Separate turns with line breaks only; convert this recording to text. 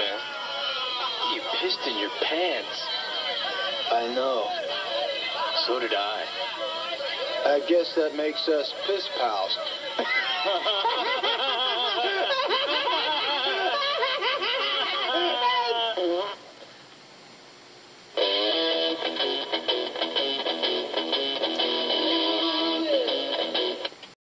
man. You pissed in your pants.
I know.
So did I.
I guess that makes us piss pals.